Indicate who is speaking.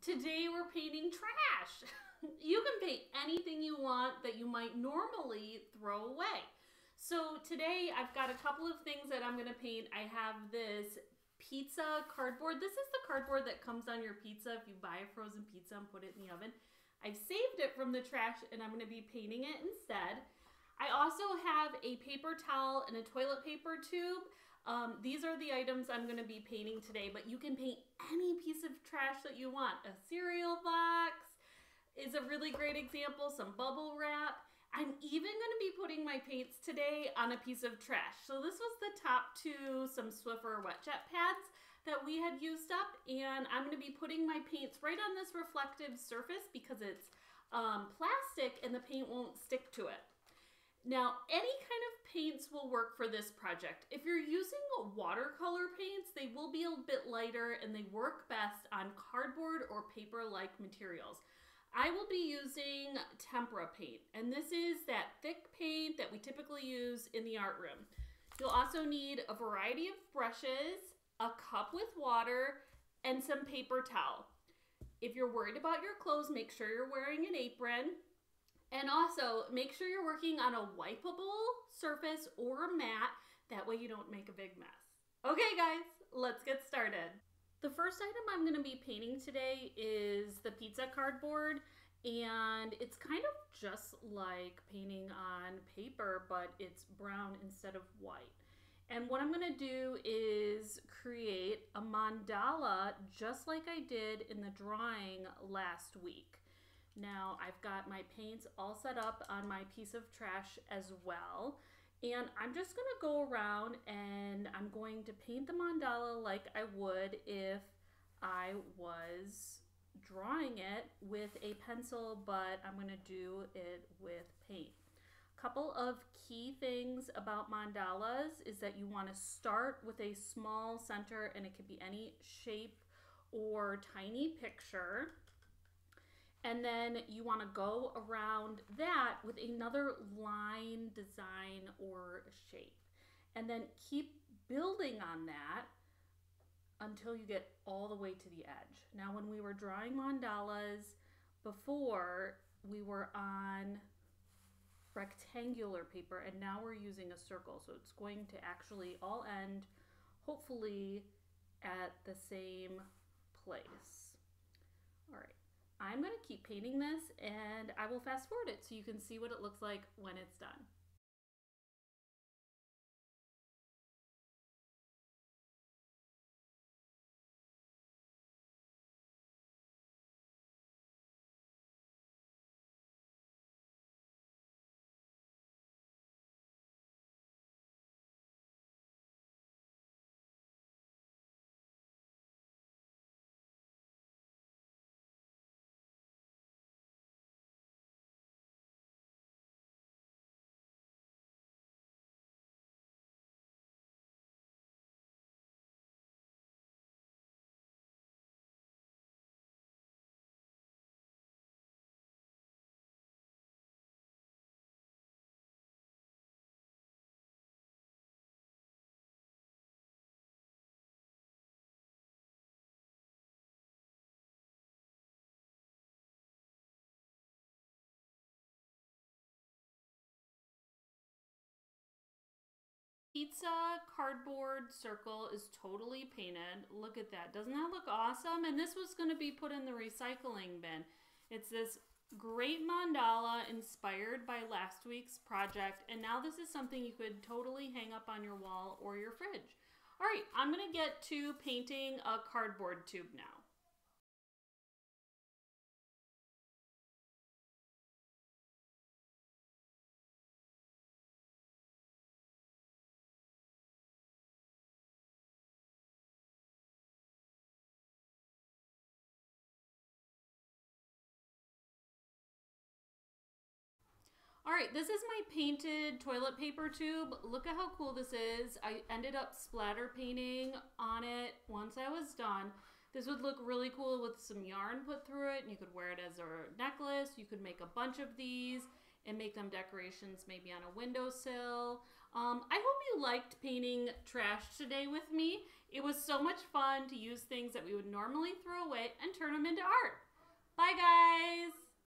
Speaker 1: Today we're painting trash. you can paint anything you want that you might normally throw away. So today I've got a couple of things that I'm gonna paint. I have this pizza cardboard. This is the cardboard that comes on your pizza if you buy a frozen pizza and put it in the oven. I've saved it from the trash and I'm gonna be painting it instead. I also have a paper towel and a toilet paper tube. Um, these are the items I'm going to be painting today, but you can paint any piece of trash that you want. A cereal box is a really great example, some bubble wrap. I'm even going to be putting my paints today on a piece of trash. So this was the top two, some Swiffer wet jet pads that we had used up, and I'm going to be putting my paints right on this reflective surface because it's um, plastic and the paint won't stick to it. Now, any kind of paints will work for this project. If you're using watercolor paints, they will be a bit lighter and they work best on cardboard or paper-like materials. I will be using tempera paint, and this is that thick paint that we typically use in the art room. You'll also need a variety of brushes, a cup with water, and some paper towel. If you're worried about your clothes, make sure you're wearing an apron. And also, make sure you're working on a wipeable surface or a mat. That way you don't make a big mess. Okay guys, let's get started. The first item I'm gonna be painting today is the pizza cardboard. And it's kind of just like painting on paper, but it's brown instead of white. And what I'm gonna do is create a mandala just like I did in the drawing last week. Now I've got my paints all set up on my piece of trash as well. And I'm just gonna go around and I'm going to paint the mandala like I would if I was drawing it with a pencil, but I'm gonna do it with paint. A couple of key things about mandalas is that you wanna start with a small center and it can be any shape or tiny picture. And then you want to go around that with another line, design, or shape. And then keep building on that until you get all the way to the edge. Now, when we were drawing mandalas before, we were on rectangular paper and now we're using a circle. So it's going to actually all end hopefully at the same place. All right. I'm going to keep painting this and I will fast forward it so you can see what it looks like when it's done. Pizza cardboard circle is totally painted. Look at that. Doesn't that look awesome? And this was going to be put in the recycling bin. It's this great mandala inspired by last week's project. And now this is something you could totally hang up on your wall or your fridge. All right, I'm going to get to painting a cardboard tube now. Right, this is my painted toilet paper tube. Look at how cool this is. I ended up splatter painting on it once I was done. This would look really cool with some yarn put through it and you could wear it as a necklace. You could make a bunch of these and make them decorations maybe on a windowsill. Um, I hope you liked painting trash today with me. It was so much fun to use things that we would normally throw away and turn them into art.